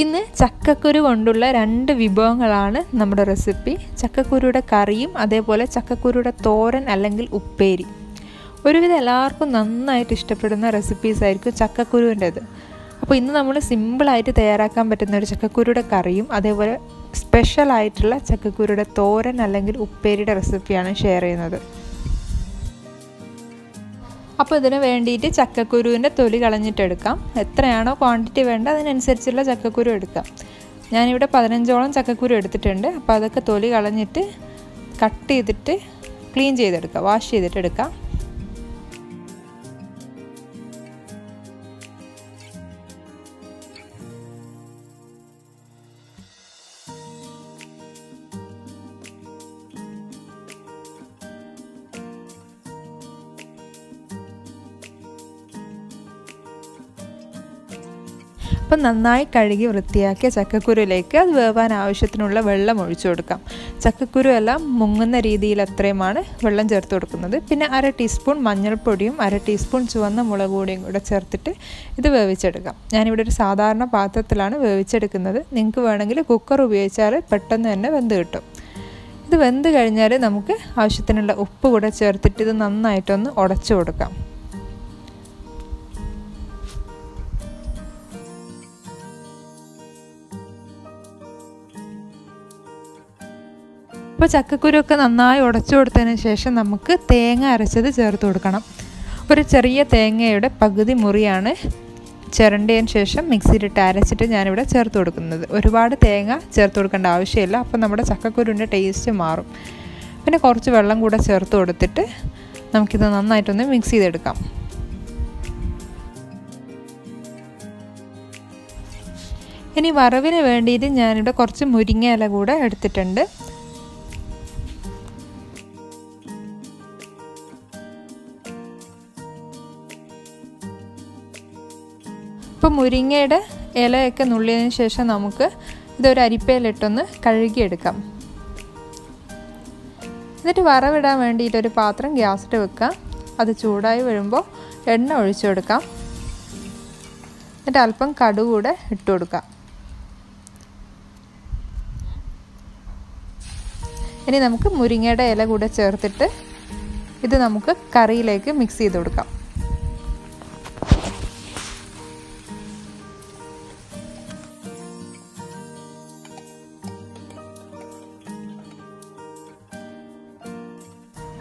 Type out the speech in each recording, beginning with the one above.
ഇന്ന് ചക്കക്കുരു കൊണ്ടുള്ള രണ്ട് വിഭവങ്ങളാണ് നമ്മുടെ റെസിപ്പി. ചക്കക്കുരുടെ കറിയും അതേപോലെ ചക്കക്കുരുടെ തോരൻ അല്ലെങ്കിൽ ഉപ്പേരി. ഒരുവിധം എല്ലാവർക്കും നന്നായിട്ട് ഇഷ്ടപ്പെടുന്ന റെസിപ്പീസ് ആയിരിക്കും ചക്കക്കുരുവിന്റെത്. അപ്പോൾ ഇന്ന് നമ്മൾ സിമ്പിളായിട്ട് തയ്യാറാക്കാൻ പറ്റുന്ന ഒരു ചക്കക്കുരുടെ കറിയും അതേപോലെ സ്പെഷ്യലായിട്ടുള്ള ചക്കക്കുരുടെ തോരൻ അല്ലെങ്കിൽ ഉപ്പേരിയുടെ റെസിപ്പിയാണ് ഷെയർ ചെയ്യുന്നത്. അപ്പോൾ ഇതിന് വേണ്ടിയിട്ട് ചക്കക്കുരുവിന്റെ തൊലി കളഞ്ഞിട്ടെടുക്കാം. എത്രയാണോ ക്വാണ്ടിറ്റി വേണ്ട അതിനനുസരിച്ചുള്ള ചക്കക്കുരു എടുക്കാം. ഞാനിവിടെ പതിനഞ്ചോളം ചക്കക്കുരു എടുത്തിട്ടുണ്ട്. അപ്പോൾ അതൊക്കെ തൊലി കളഞ്ഞിട്ട് കട്ട് ചെയ്തിട്ട് ക്ലീൻ ചെയ്തെടുക്കാം. വാഷ് ചെയ്തിട്ട് എടുക്കാം അപ്പം നന്നായി കഴുകി വൃത്തിയാക്കിയ ചക്കക്കുരുവിലേക്ക് അത് വേവാൻ ആവശ്യത്തിനുള്ള വെള്ളം ഒഴിച്ചു കൊടുക്കാം. ചക്കക്കുരു എല്ലാം മുങ്ങുന്ന രീതിയിൽ അത്രയുമാണ് വെള്ളം ചേർത്ത് കൊടുക്കുന്നത്. പിന്നെ അര ടീസ്പൂൺ മഞ്ഞൾപ്പൊടിയും അര ടീസ്പൂൺ ചുവന്ന മുളക് പൊടിയും കൂടെ ചേർത്തിട്ട് ഇത് വേവിച്ചെടുക്കാം. ഞാനിവിടെ ഒരു സാധാരണ പാത്രത്തിലാണ് വേവിച്ചെടുക്കുന്നത്. നിങ്ങൾക്ക് വേണമെങ്കിൽ കുക്കർ ഉപയോഗിച്ചാൽ പെട്ടെന്ന് തന്നെ വെന്ത് കിട്ടും. ഇത് വെന്ത് കഴിഞ്ഞാൽ നമുക്ക് ആവശ്യത്തിനുള്ള ഉപ്പ് കൂടെ ചേർത്തിട്ട് ഇത് നന്നായിട്ടൊന്ന് ഉടച്ചു കൊടുക്കാം. അപ്പോൾ ചക്കക്കുരുവൊക്കെ നന്നായി ഉടച്ചു കൊടുത്തതിന് ശേഷം നമുക്ക് തേങ്ങ അരച്ചത് ചേർത്ത് കൊടുക്കണം. ഒരു ചെറിയ തേങ്ങയുടെ പകുതി മുറിയാണ് ചിരണ്ടതിന് ശേഷം മിക്സിയിലിട്ട് അരച്ചിട്ട് ഞാനിവിടെ ചേർത്ത് കൊടുക്കുന്നത്. ഒരുപാട് തേങ്ങ ചേർത്ത് കൊടുക്കേണ്ട ആവശ്യമില്ല. അപ്പോൾ നമ്മുടെ ചക്കക്കുരുവിന്റെ ടേസ്റ്റ് മാറും. പിന്നെ കുറച്ച് വെള്ളം കൂടെ ചേർത്ത് കൊടുത്തിട്ട് നമുക്കിത് നന്നായിട്ടൊന്ന് മിക്സ് ചെയ്തെടുക്കാം. ഇനി വറവിന് വേണ്ടിയിട്ട് ഞാനിവിടെ കുറച്ച് മുരിങ്ങയില കൂടെ എടുത്തിട്ടുണ്ട്. ഇപ്പോൾ മുരിങ്ങയുടെ ഇലയൊക്കെ നുള്ളിയതിന് ശേഷം നമുക്ക് ഇതൊരു അരിപ്പയിലിട്ടൊന്ന് കഴുകിയെടുക്കാം. എന്നിട്ട് വറവിടാൻ വേണ്ടിയിട്ടൊരു പാത്രം ഗ്യാസിൽ വെക്കാം. അത് ചൂടായി വരുമ്പോൾ എണ്ണ ഒഴിച്ചു കൊടുക്കാം. എന്നിട്ട് അല്പം കടുക് കൂടെ ഇട്ട് കൊടുക്കാം. ഇനി നമുക്ക് മുരിങ്ങയുടെ ഇല കൂടെ ചേർത്തിട്ട് ഇത് നമുക്ക് കറിയിലേക്ക് മിക്സ് ചെയ്ത് കൊടുക്കാം.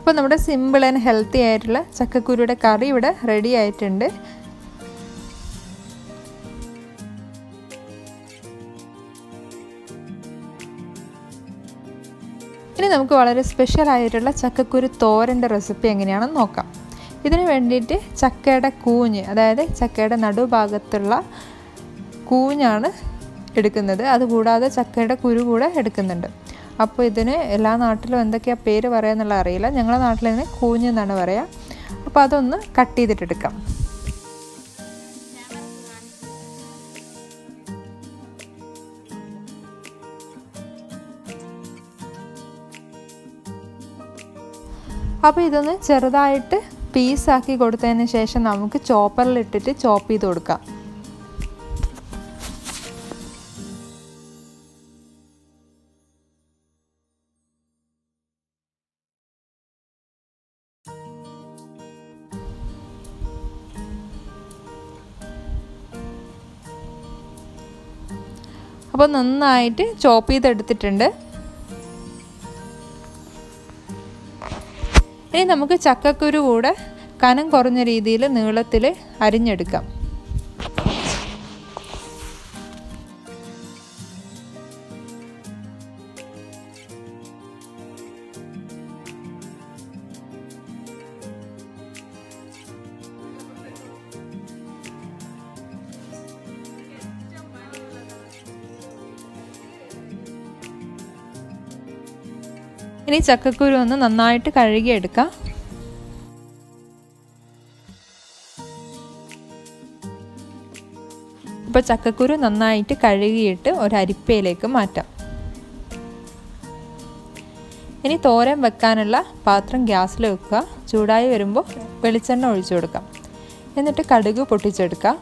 അപ്പോൾ നമ്മുടെ സിമ്പിൾ ആൻഡ് ഹെൽത്തി ആയിട്ടുള്ള ചക്കക്കുരുയുടെ കറി ഇവിടെ റെഡി ആയിട്ടുണ്ട്. ഇനി നമുക്ക് വളരെ സ്പെഷ്യൽ ആയിട്ടുള്ള ചക്കക്കുരു തോരന്റെ റെസിപ്പി എങ്ങനെയാണെന്ന് നോക്കാം. ഇതിനു വേണ്ടിയിട്ട് ചക്കയുടെ കൂഞ്ഞ് അതായത് ചക്കയുടെ നടുഭാഗത്തുള്ള കൂഞ്ഞാണ് എടുക്കുന്നത്. അതുകൂടാതെ ചക്കയുടെ കുരു കൂടെ എടുക്കുന്നുണ്ട്. അപ്പോൾ ഇതിന് എല്ലാ നാട്ടിലും എന്തൊക്കെയാണ് പേര് പറയുക എന്നുള്ള അറിയില്ല. ഞങ്ങളുടെ നാട്ടിൽ ഇതിന് കൂഞ്ഞ് എന്നാണ് പറയുക അപ്പോൾ അതൊന്ന് കട്ട് ചെയ്തിട്ടെടുക്കാം അപ്പോൾ ഇതൊന്ന് ചെറുതായിട്ട് പീസാക്കി കൊടുത്തതിന് ശേഷം നമുക്ക് ചോപ്പറിലിട്ടിട്ട് ചോപ്പ് ചെയ്ത് കൊടുക്കാം. അപ്പോൾ നന്നായിട്ട് ചോപ്പ് ചെയ്തെടുത്തിട്ടുണ്ട്. ഇനി നമുക്ക് ചക്കക്കുരു കൂടെ കനം കുറഞ്ഞ രീതിയിൽ നീളത്തിൽ അരിഞ്ഞെടുക്കാം. ഇനി ചക്കക്കുരു ഒന്ന് നന്നായിട്ട് കഴുകിയെടുക്കാം. ഇപ്പോൾ ചക്കക്കുരു നന്നായിട്ട് കഴുകിയിട്ട് ഒരു അരിപ്പയിലേക്ക് മാറ്റാം. ഇനി തോരൻ വെക്കാനുള്ള പാത്രം ഗ്യാസിൽ വെക്കുക. ചൂടായി വരുമ്പോൾ വെളിച്ചെണ്ണ ഒഴിച്ചു കൊടുക്കാം. എന്നിട്ട് കടുക് പൊട്ടിച്ചെടുക്കാം.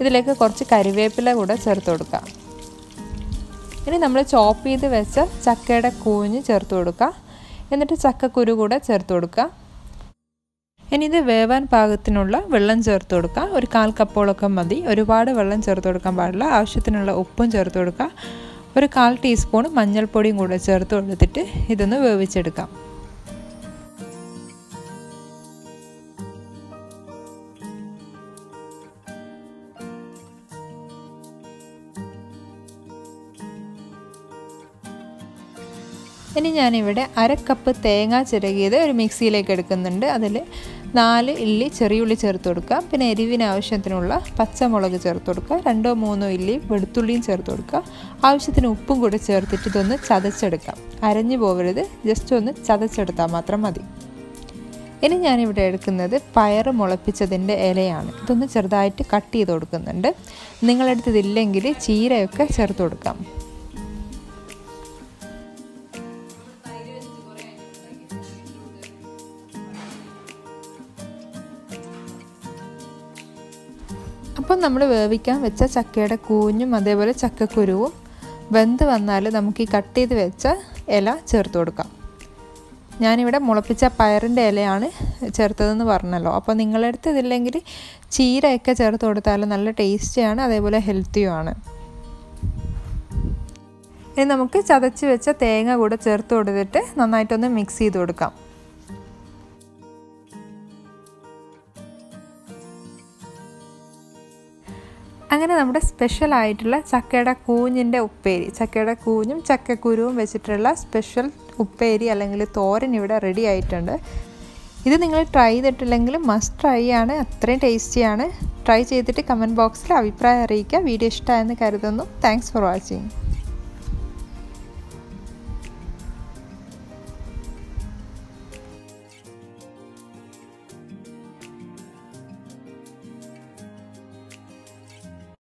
ഇതിലേക്ക് കുറച്ച് കരിവേപ്പില കൂടെ ചേർത്ത് കൊടുക്കാം. ഇനി നമ്മൾ ചോപ്പ് ചെയ്ത് വെച്ച ചക്കയുടെ കൂഞ്ഞ് ചേർത്ത് കൊടുക്കുക എന്നിട്ട് ചക്കക്കുരു കൂടെ ചേർത്ത് കൊടുക്കുക. ഇനി ഇത് വേവാൻ പാകത്തിനുള്ള വെള്ളം ചേർത്ത് കൊടുക്കുക. ഒരു കാൽ കപ്പോളൊക്കെ മതി. ഒരുപാട് വെള്ളം ചേർത്ത് കൊടുക്കാൻ പാടില്ല. ആവശ്യത്തിനുള്ള ഉപ്പും ചേർത്ത് കൊടുക്കുക. ഒരു കാൽ ടീസ്പൂൺ മഞ്ഞൾപ്പൊടിയും കൂടെ ചേർത്ത് കൊടുത്തിട്ട് ഇതൊന്ന് വേവിച്ചെടുക്കാം. ഇനി ഞാനിവിടെ അര കപ്പ് തേങ്ങ ചിരകിയത് ഒരു മിക്സിയിലേക്ക് എടുക്കുന്നുണ്ട്. അതിൽ നാല് ഇല്ലി ചെറിയുള്ളി ചേർത്ത് കൊടുക്കുക. പിന്നെ എരിവിന് ആവശ്യത്തിനുള്ള പച്ചമുളക് ചേർത്ത് കൊടുക്കുക. രണ്ടോ മൂന്നോ ഇല്ലി വെളുത്തുള്ളിയും ചേർത്ത് കൊടുക്കുക. ആവശ്യത്തിന് ഉപ്പും കൂടി ചേർത്തിട്ട് ഇതൊന്ന് ചതച്ചെടുക്കാം. അരഞ്ഞു പോകരുത്. ജസ്റ്റ് ഒന്ന് ചതച്ചെടുത്താൽ മാത്രം മതി. ഇനി ഞാനിവിടെ എടുക്കുന്നത് പയർ മുളപ്പിച്ചതിന്റെ ഇലയാണ്. ഇതൊന്ന് ചെറുതായിട്ട് കട്ട് ചെയ്ത് കൊടുക്കുന്നുണ്ട്. നിങ്ങളടുത്ത് ഇതില്ലെങ്കിൽ ചീരയൊക്കെ ചേർത്ത് കൊടുക്കാം. അപ്പം നമ്മൾ വേവിക്കാൻ വെച്ച ചക്കയുടെ കൂഞ്ഞും അതേപോലെ ചക്കക്കുരുവും വെന്ത് വന്നാൽ നമുക്ക് ഈ കട്ട് ചെയ്ത് വെച്ച ഇല ചേർത്ത് കൊടുക്കാം. ഞാനിവിടെ മുളപ്പിച്ച പയറിന്റെ ഇലയാണ് ചേർത്തതെന്ന് പറഞ്ഞല്ലോ. അപ്പോൾ നിങ്ങളടുത്ത് ഇതില്ലെങ്കിൽ ചീരയൊക്കെ ചേർത്ത് കൊടുത്താൽ നല്ല ടേസ്റ്റിയാണ് അതേപോലെ ഹെൽത്തിയുമാണ്. ഇനി നമുക്ക് ചതച്ച് വെച്ച തേങ്ങ കൂടെ ചേർത്ത് കൊടുത്തിട്ട് നന്നായിട്ടൊന്ന് മിക്സ് ചെയ്ത് കൊടുക്കാം. അങ്ങനെ നമ്മുടെ സ്പെഷ്യൽ ആയിട്ടുള്ള ചക്കയുടെ കൂഞ്ഞിന്റെ ഉപ്പേരി ചക്കയുടെ കൂഞ്ഞും ചക്കക്കുരുവും വെച്ചിട്ടുള്ള സ്പെഷ്യൽ ഉപ്പേരി അല്ലെങ്കിൽ തോരൻ ഇവിടെ റെഡി ആയിട്ടുണ്ട്. ഇത് നിങ്ങൾ ട്രൈ ചെയ്തിട്ടില്ലെങ്കിൽ മസ്റ്റ് ട്രൈ ആണ് അത്രയും ടേസ്റ്റിയാണ് ട്രൈ ചെയ്തിട്ട് കമന്റ് ബോക്സിൽ അഭിപ്രായം അറിയിക്കുക. വീഡിയോ ഇഷ്ടമായെന്ന് കരുതുന്നു. Thanks for watching